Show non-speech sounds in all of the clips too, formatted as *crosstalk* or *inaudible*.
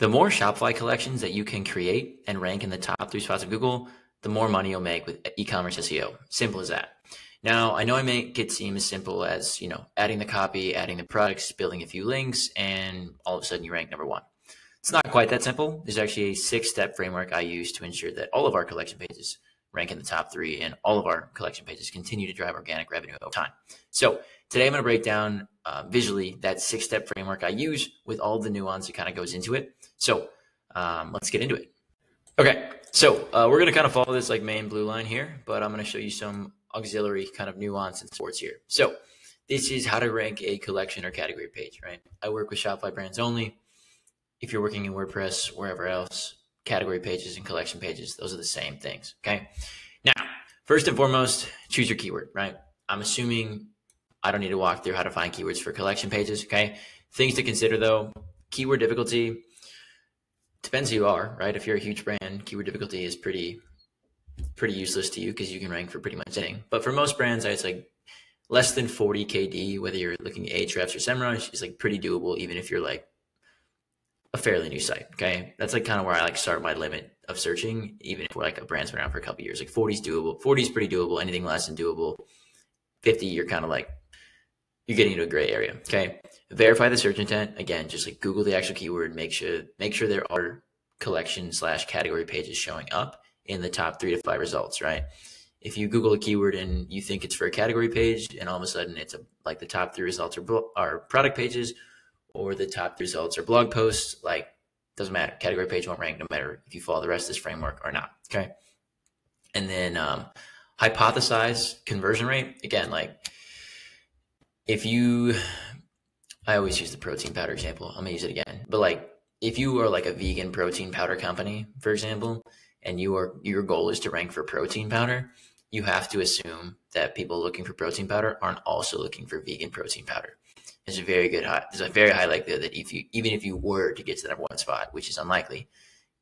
The more Shopify collections that you can create and rank in the top three spots of Google, the more money you'll make with e-commerce SEO. Simple as that. Now, I know I make it seem as simple as, you know, adding the copy, adding the products, building a few links, and all of a sudden you rank number one. It's not quite that simple. There's actually a six step framework I use to ensure that all of our collection pages rank in the top three and all of our collection pages continue to drive organic revenue over time. So today I'm going to break down uh, visually that six step framework I use with all the nuance that kind of goes into it. So um, let's get into it. Okay, so uh, we're going to kind of follow this like main blue line here, but I'm going to show you some auxiliary kind of nuance and sports here. So this is how to rank a collection or category page, right? I work with Shopify brands only if you're working in WordPress, wherever else, category pages and collection pages, those are the same things. Okay. Now, first and foremost, choose your keyword, right? I'm assuming I don't need to walk through how to find keywords for collection pages. Okay. Things to consider though keyword difficulty depends who you are, right? If you're a huge brand, keyword difficulty is pretty, pretty useless to you because you can rank for pretty much anything. But for most brands, it's like less than 40 KD, whether you're looking at Ahrefs or SEMrush, is like pretty doable, even if you're like a fairly new site. Okay. That's like kind of where I like start my limit of searching, even if like a brand's been around for a couple years. Like 40 is doable. 40 is pretty doable. Anything less than doable. 50, you're kind of like, you're getting into a gray area. Okay. Verify the search intent. Again, just like Google the actual keyword, make sure, make sure there are collection slash category pages showing up in the top three to five results, right? If you Google a keyword and you think it's for a category page and all of a sudden it's a, like the top three results are, are product pages or the top results are blog posts, like doesn't matter. Category page won't rank no matter if you follow the rest of this framework or not. Okay. And then um, hypothesize conversion rate. Again, like if you, I always use the protein powder example. I'm gonna use it again. But like if you are like a vegan protein powder company, for example, and you are your goal is to rank for protein powder, you have to assume that people looking for protein powder aren't also looking for vegan protein powder there's a very good high, there's a very high likelihood that if you even if you were to get to the number one spot, which is unlikely,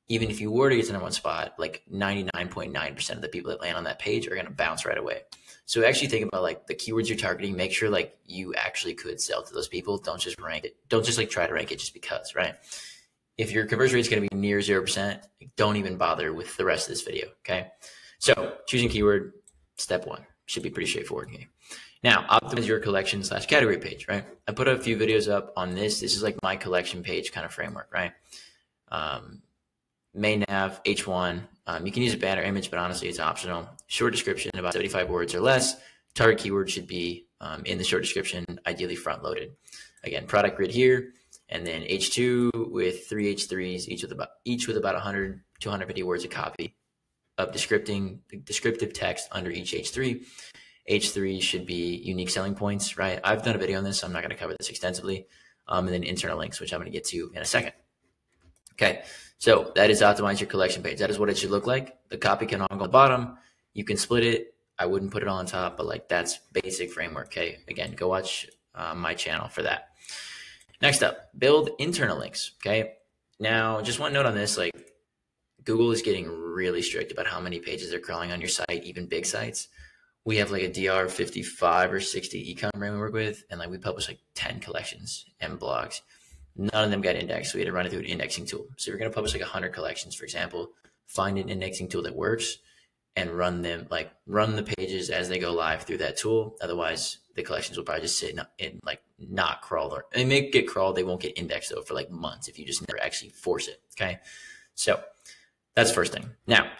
even if you were to get to the number one spot, like 99.9% of the people that land on that page are going to bounce right away. So actually think about like the keywords you're targeting, make sure like you actually could sell to those people. Don't just rank it. Don't just like try to rank it just because, right? If your conversion rate is going to be near 0%, don't even bother with the rest of this video. Okay. So choosing keyword, step one should be pretty straightforward. Now, optimize your collection slash category page, right? I put a few videos up on this. This is like my collection page kind of framework, right? Um, main nav, H1. Um, you can use a banner image, but honestly, it's optional. Short description, about 75 words or less. Target keyword should be um, in the short description, ideally front loaded. Again, product grid here, and then H2 with three H3s, each with about each with about 100 to 150 words of copy of descripting descriptive text under each H3. H3 should be unique selling points, right? I've done a video on this. So I'm not going to cover this extensively. Um, and then internal links, which I'm going to get to in a second. Okay. So that is optimize your collection page. That is what it should look like. The copy can all go the bottom. You can split it. I wouldn't put it on top, but like that's basic framework. Okay. Again, go watch uh, my channel for that. Next up, build internal links. Okay. Now, just one note on this, like Google is getting really strict about how many pages they're crawling on your site, even big sites we have like a DR 55 or 60 ecom brand we work with, and like we publish like 10 collections and blogs. None of them got indexed. So we had to run it through an indexing tool. So you're going to publish like 100 collections, for example, find an indexing tool that works and run them, like run the pages as they go live through that tool. Otherwise, the collections will probably just sit in, in like not crawl or they may get crawled. They won't get indexed though for like months if you just never actually force it. Okay. So that's first thing. Now,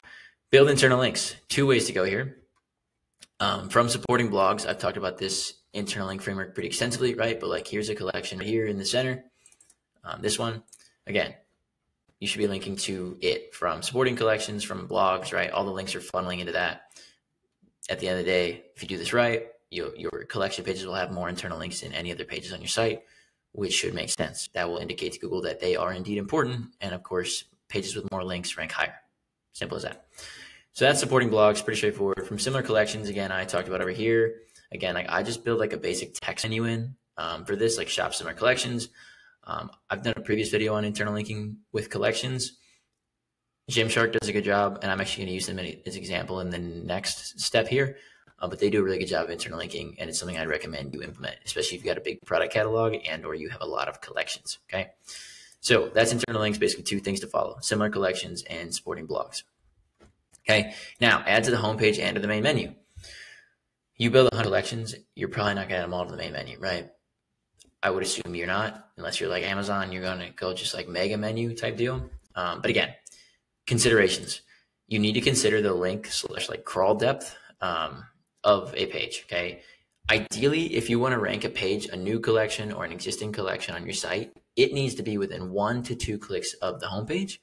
build internal links. Two ways to go here. Um, from supporting blogs, I've talked about this internal link framework pretty extensively, right? But like here's a collection here in the center. Um, this one, again, you should be linking to it from supporting collections, from blogs, right? All the links are funneling into that. At the end of the day, if you do this right, you, your collection pages will have more internal links than any other pages on your site, which should make sense. That will indicate to Google that they are indeed important. And of course, pages with more links rank higher. Simple as that. So that's supporting blogs, pretty straightforward. From similar collections, again, I talked about over here. Again, like I just build like a basic text menu in um, for this, like shop similar collections. Um, I've done a previous video on internal linking with collections. Gymshark does a good job, and I'm actually going to use them as an example in the next step here. Uh, but they do a really good job of internal linking, and it's something I'd recommend you implement, especially if you've got a big product catalog and or you have a lot of collections. Okay. So that's internal links, basically two things to follow, similar collections and sporting blogs. Okay, now add to the homepage and to the main menu. You build 100 collections, you're probably not going to add them all to the main menu, right? I would assume you're not, unless you're like Amazon, you're going to go just like mega menu type deal. Um, but again, considerations. You need to consider the link slash like crawl depth um, of a page. Okay. Ideally, if you want to rank a page, a new collection or an existing collection on your site, it needs to be within one to two clicks of the homepage,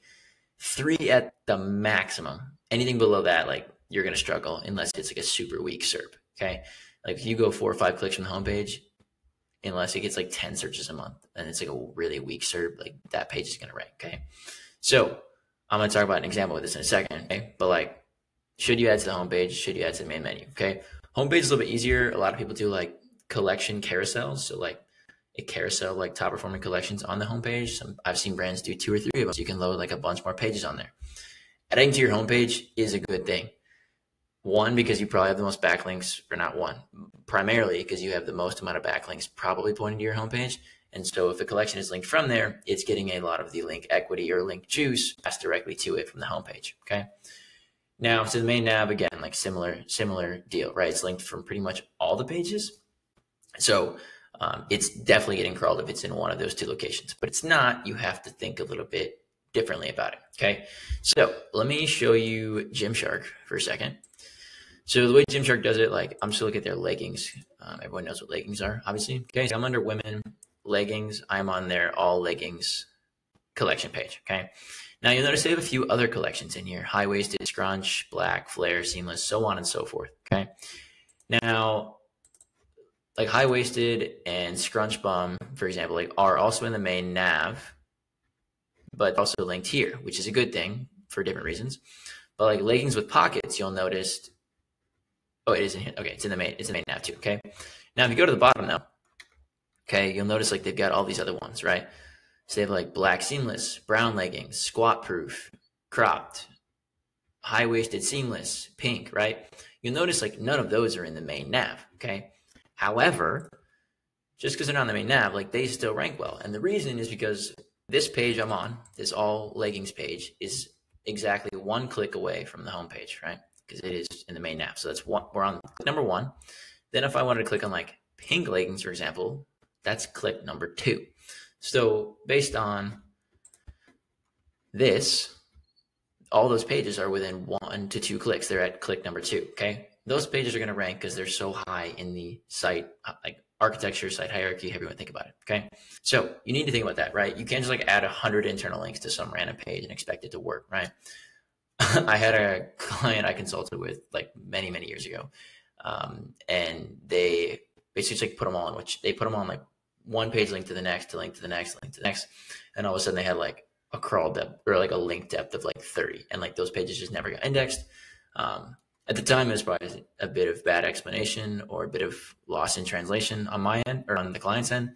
three at the maximum. Anything below that, like you're going to struggle unless it's like a super weak SERP. Okay. Like if you go four or five clicks from the homepage, unless it gets like 10 searches a month and it's like a really weak SERP, like that page is going to rank. Okay. So I'm going to talk about an example of this in a second. Okay. But like, should you add to the homepage? Should you add to the main menu? Okay. Homepage is a little bit easier. A lot of people do like collection carousels. So like a carousel, like top performing collections on the homepage. Some I've seen brands do two or three of them. So you can load like a bunch more pages on there. Adding to your homepage is a good thing. One, because you probably have the most backlinks, or not one, primarily because you have the most amount of backlinks probably pointing to your homepage. And so if a collection is linked from there, it's getting a lot of the link equity or link juice passed directly to it from the homepage. Okay. Now to the main nav again, like similar similar deal, right? It's linked from pretty much all the pages. So um, it's definitely getting crawled if it's in one of those two locations. But it's not. You have to think a little bit differently about it. Okay. So let me show you Gymshark for a second. So the way Gymshark does it, like I'm just looking at their leggings. Um, everyone knows what leggings are, obviously. Okay. So I'm under women leggings. I'm on their all leggings collection page. Okay. Now you'll notice they have a few other collections in here: high waisted, scrunch, black, flare, seamless, so on and so forth. Okay. Now, like high waisted and scrunch bum, for example, like are also in the main nav, but also linked here, which is a good thing for different reasons. But like leggings with pockets, you'll notice. Oh, it is in here. Okay, it's in the main. It's in the main nav too. Okay. Now, if you go to the bottom now, okay, you'll notice like they've got all these other ones, right? So they have like black seamless, brown leggings, squat proof, cropped, high waisted seamless, pink, right? You'll notice like none of those are in the main nav. Okay. However, just because they're not in the main nav, like they still rank well. And the reason is because this page I'm on, this all leggings page, is exactly one click away from the home page, right? Because it is in the main nav. So that's one, we're on number one. Then if I wanted to click on like pink leggings, for example, that's click number two. So based on this, all those pages are within one to two clicks. They're at click number two. Okay. Those pages are going to rank because they're so high in the site, like architecture, site hierarchy, to think about it. Okay. So you need to think about that, right? You can't just like add a hundred internal links to some random page and expect it to work, right? *laughs* I had a client I consulted with like many, many years ago. Um, and they basically like put them all in which they put them on like one page link to the next, to link to the next, link to the next, and all of a sudden they had like a crawl depth or like a link depth of like 30, and like those pages just never got indexed. Um, at the time, it was probably a bit of bad explanation or a bit of loss in translation on my end or on the client's end.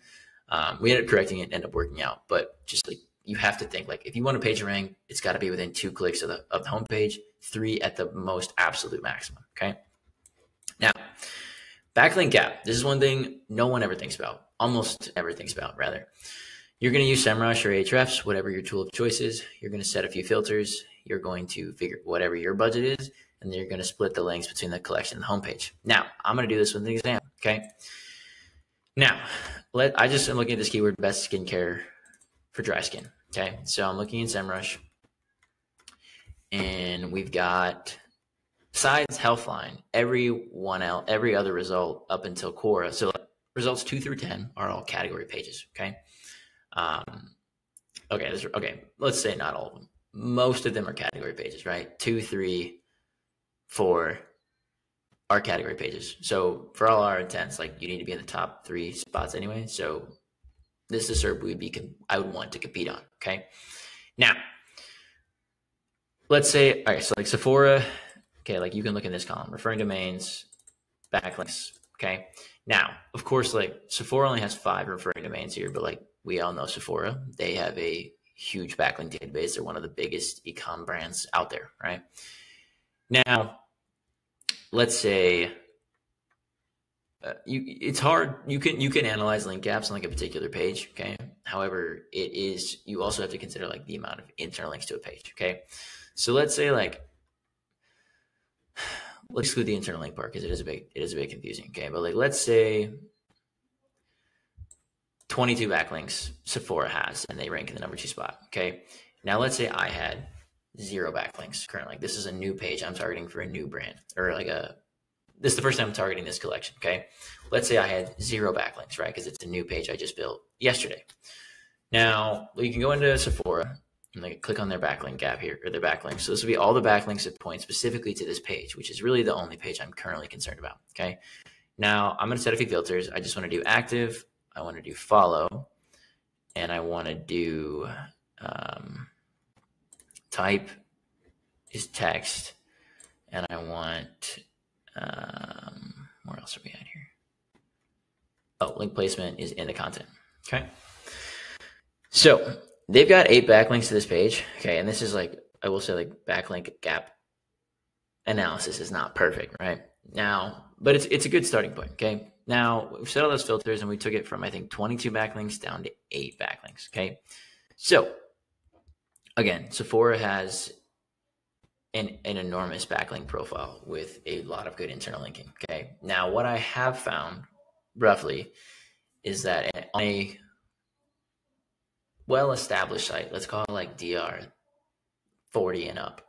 Um, we ended up correcting it, ended up working out, but just like you have to think like if you want a page rank, it's got to be within two clicks of the of the homepage, three at the most absolute maximum. Okay. Now, backlink gap. This is one thing no one ever thinks about almost never thinks about rather. You're going to use SEMrush or Ahrefs, whatever your tool of choice is. You're going to set a few filters. You're going to figure whatever your budget is, and then you're going to split the links between the collection and the homepage. Now, I'm going to do this with an example. Okay. Now, let I just am looking at this keyword best skincare for dry skin. Okay. So I'm looking in SEMrush, and we've got besides Healthline, every one else, every other result up until Quora. So results two through 10 are all category pages. Okay. Um, okay. This, okay. Let's say not all of them. Most of them are category pages, right? Two, three, four are category pages. So for all our intents, like you need to be in the top three spots anyway. So this is a SERP we would be, I would want to compete on. Okay. Now, let's say, all right. So like Sephora, okay, like you can look in this column, referring domains, backlinks. Okay. Now, of course, like Sephora only has five referring domains here, but like we all know Sephora, they have a huge backlink database. They're one of the biggest e-com brands out there, right? Now, let's say uh, you it's hard. You can you can analyze link gaps on like a particular page okay? However it is you also have to consider like the amount of internal links to a page okay? So let's say like *sighs* let's exclude the internal link part because it is a bit it is a bit confusing okay? But like let's say 22 backlinks sephora has and they rank in the number two spot okay? Now let's say i had zero backlinks currently. This is a new page. I'm targeting for a new brand or like a this is the first time I'm targeting this collection. Okay. Let's say I had zero backlinks, right? Because it's a new page I just built yesterday. Now you can go into Sephora and like click on their backlink gap here or their backlink. So this will be all the backlinks that point specifically to this page, which is really the only page I'm currently concerned about. Okay. Now I'm going to set a few filters. I just want to do active. I want to do follow and I want to do um, type is text and I want um, where else are we at here? Oh, link placement is in the content. Okay. So they've got eight backlinks to this page. Okay. And this is like, I will say like backlink gap analysis is not perfect, right? Now, but it's it's a good starting point. Okay. Now we've set all those filters and we took it from I think 22 backlinks down to eight backlinks. Okay. So again, Sephora has an, an enormous backlink profile with a lot of good internal linking. Okay. Now, what I have found roughly is that on a well established site, let's call it like DR 40 and up,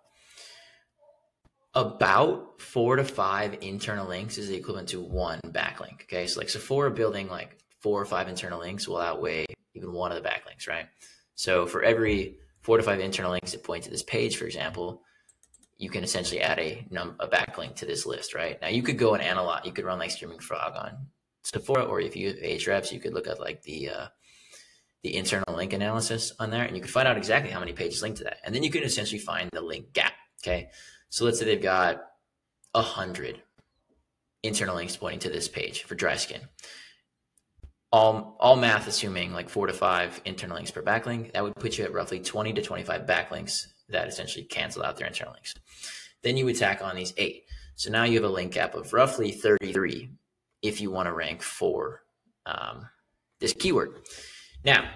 about four to five internal links is equivalent to one backlink. Okay. So, like Sephora building like four or five internal links will outweigh even one of the backlinks, right? So, for every four to five internal links that point to this page, for example, you can essentially add a num a backlink to this list, right? Now you could go and analyze, you could run like Screaming Frog on Sephora, or if you use Ahrefs, you could look at like the uh, the internal link analysis on there, and you can find out exactly how many pages link to that, and then you can essentially find the link gap. Okay, so let's say they've got a hundred internal links pointing to this page for dry skin. All, all math assuming like four to five internal links per backlink, that would put you at roughly 20 to 25 backlinks that essentially cancel out their internal links. Then you would tack on these eight. So now you have a link gap of roughly 33 if you want to rank for um, this keyword. Now,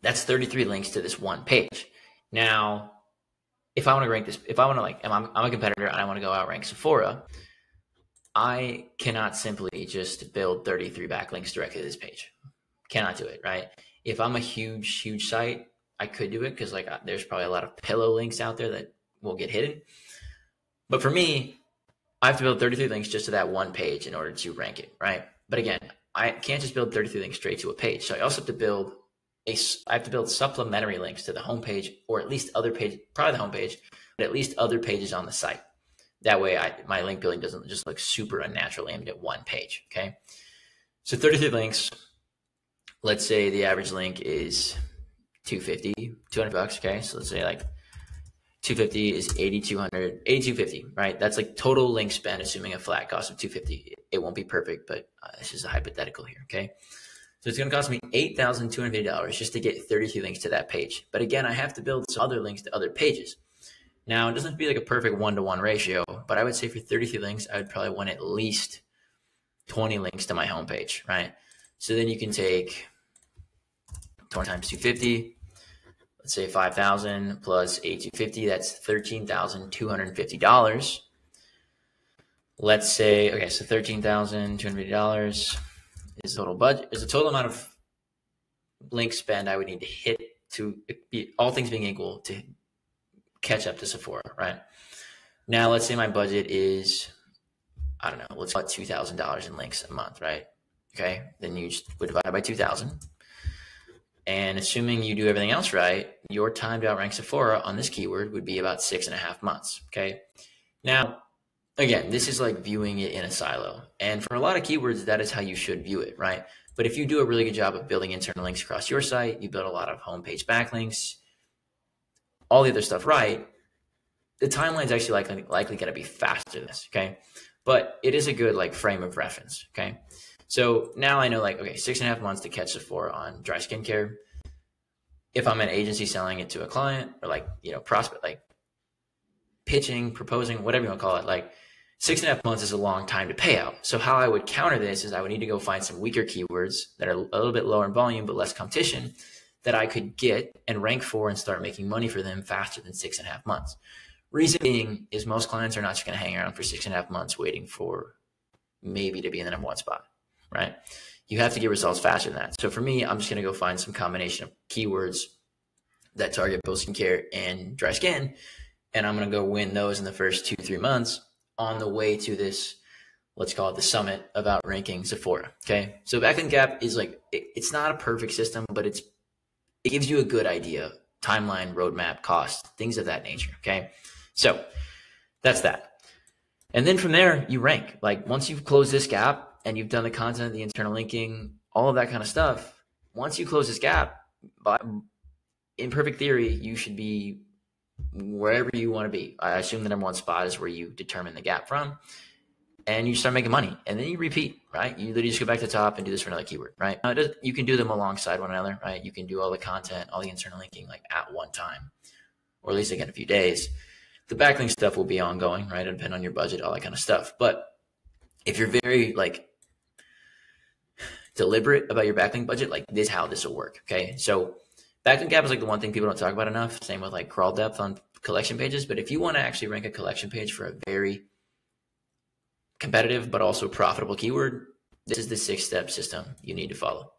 that's 33 links to this one page. Now, if I want to rank this, if I want to like, I'm, I'm a competitor and I want to go outrank Sephora, I cannot simply just build 33 backlinks directly to this page. Cannot do it, right? If I'm a huge, huge site, I could do it because like there's probably a lot of pillow links out there that will get hidden. But for me, I have to build 33 links just to that one page in order to rank it, right? But again, I can't just build 33 links straight to a page. So I also have to build a I have to build supplementary links to the homepage or at least other page, probably the homepage, but at least other pages on the site. That way I my link building doesn't just look super unnatural aimed at one page. Okay. So 33 links. Let's say the average link is 250, 200 bucks. Okay. So let's say like 250 is 8200, 8250, right? That's like total link spend, assuming a flat cost of 250. It won't be perfect, but uh, this is a hypothetical here. Okay. So it's going to cost me $8,250 just to get 33 links to that page. But again, I have to build some other links to other pages. Now, it doesn't have to be like a perfect one to one ratio, but I would say for 33 links, I would probably want at least 20 links to my homepage, right? So then you can take 20 times 250. Let's say 5,000 plus 8250, that's $13,250. Let's say, okay, so $13,250 is the total budget, is the total amount of link spend I would need to hit to be all things being equal to catch up to Sephora, right? Now, let's say my budget is, I don't know, let's call it $2,000 in links a month, right? Okay, then you would divide by 2,000 and assuming you do everything else right, your time to outrank Sephora on this keyword would be about six and a half months. Okay. Now, again, this is like viewing it in a silo. And for a lot of keywords, that is how you should view it, right? But if you do a really good job of building internal links across your site, you build a lot of homepage backlinks, all the other stuff right, the timeline is actually likely, likely going to be faster than this. Okay. But it is a good like frame of reference. Okay. So now I know like, okay, six and a half months to catch Sephora on dry skincare. If I'm an agency selling it to a client or like, you know, prospect, like pitching, proposing, whatever you want to call it, like six and a half months is a long time to pay out. So how I would counter this is I would need to go find some weaker keywords that are a little bit lower in volume but less competition that I could get and rank for and start making money for them faster than six and a half months. Reason being is most clients are not just going to hang around for six and a half months waiting for maybe to be in the number one spot, right? You have to get results faster than that. So for me, I'm just going to go find some combination of keywords that target both skincare and dry skin. And I'm going to go win those in the first two, three months on the way to this, let's call it the summit about ranking Sephora. Okay. So backlink gap is like, it, it's not a perfect system, but it's, it gives you a good idea, timeline, roadmap, cost, things of that nature. Okay. So that's that. And then from there, you rank. Like once you've closed this gap and you've done the content, the internal linking, all of that kind of stuff, once you close this gap, in perfect theory, you should be wherever you want to be. I assume the number one spot is where you determine the gap from, and you start making money, and then you repeat, right? You literally just go back to the top and do this for another keyword, right? Does, you can do them alongside one another, right? You can do all the content, all the internal linking, like at one time, or at least again a few days. The backlink stuff will be ongoing, right? It'll depend on your budget, all that kind of stuff. But if you're very like deliberate about your backlink budget, like this is how this will work. Okay. So Backlink gap is like the one thing people don't talk about enough. Same with like crawl depth on collection pages. But if you want to actually rank a collection page for a very competitive but also profitable keyword, this is the six step system you need to follow.